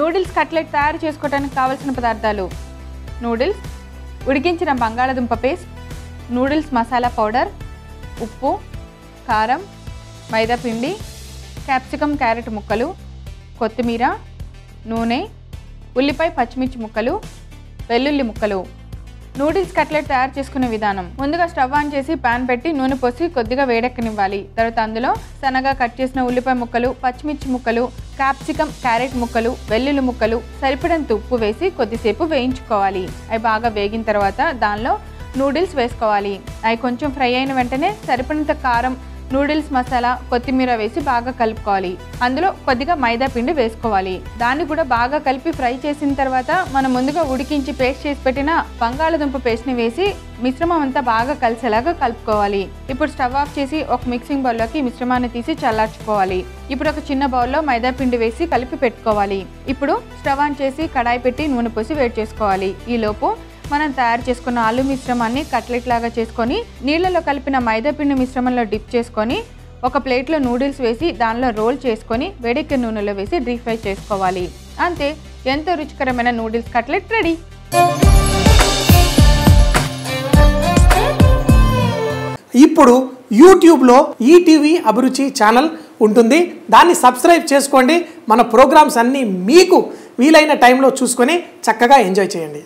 Noodles cutlet తయారు చేసుకోవడానికి కావలసిన పదార్థాలు నూడిల్స్ ఉడికించిన బంగాళదుంప పేస్ట్ నూడిల్స్ మసాలా పౌడర్ ఉప్పు కారం మైదా పిండి క్యాప్సికమ్ క్యారెట్ ముక్కలు కొత్తిమీర నూనె ఉల్లిపాయ పచ్చిమిర్చి ముక్కలు వెల్లుల్లి ముక్కలు. నూడిల్స్ కట్లెట్ తయారు చేసుకునే విధానం. ముందుగా స్టవ్ ఆన్ చేసి పాన్ పెట్టి నూనె పోసి కొద్దిగా వేడెక్కనివ్వాలి. తర్వాత అందులో సన్నగా కట్ చేసిన ఉల్లిపాయ ముక్కలు పచ్చిమిర్చి ముక్కలు క్యాప్సికమ్ క్యారెట్ ముక్కలు వెల్లుల్లి ముక్కలు సరిపడంత ఉప్పు వేసి కొద్దిసేపు వేయించుకోవాలి. అవి బాగా వేగిన తర్వాత దానిలో నూడిల్స్ వేసుకోవాలి. అవి కొంచెం ఫ్రై అయిన వెంటనే సరిపడినంత కారం నూడిల్స్ మసాలా కొత్తిమీర వేసి బాగా కలుపుకోవాలి. అందులో కొద్దిగా మైదా పిండి వేసుకోవాలి. దాన్ని కూడా బాగా కలిపి ఫ్రై చేసిన తర్వాత మనం ముందుగా ఉడికించి పేస్ట్ చేసి పెట్టిన బంగాళదుంప పేస్ట్ని వేసి మిశ్రమం అంతా బాగా కలిసేలాగా కలుపుకోవాలి. ఇప్పుడు స్టవ్ ఆఫ్ చేసి ఒక మిక్సింగ్ బౌల్లోకి మిశ్రమాన్ని తీసి చల్లార్చుకోవాలి. ఇప్పుడు ఒక చిన్న బౌల్లో మైదా పిండి వేసి కలిపి పెట్టుకోవాలి. ఇప్పుడు స్టవ్ ఆన్ చేసి కడాయి పెట్టి నూనె పోసి వేడి చేసుకోవాలి. ఈలోపు మనం తయారు చేసుకున్న ఆలు మిశ్రమాన్ని కట్లెట్ లాగా చేసుకొని నీళ్ళలో కలిపిన మైదాపిండి మిశ్రమంలో డిప్ చేసుకొని ఒక ప్లేట్లో నూడిల్స్ వేసి దానిలో రోల్ చేసుకొని వేడెక్కిన నూనెలో వేసి డీప్ ఫ్రై చేసుకోవాలి. అంతే ఎంతో రుచికరమైన నూడిల్స్ కట్లెట్ రెడీ. ఇప్పుడు యూట్యూబ్లో ఈటీవీ అభిరుచి ఛానల్ ఉంటుంది. దాన్ని సబ్స్క్రైబ్ చేసుకోండి. మన ప్రోగ్రామ్స్ అన్నీ మీకు వీలైన టైంలో చూసుకొని చక్కగా ఎంజాయ్ చేయండి.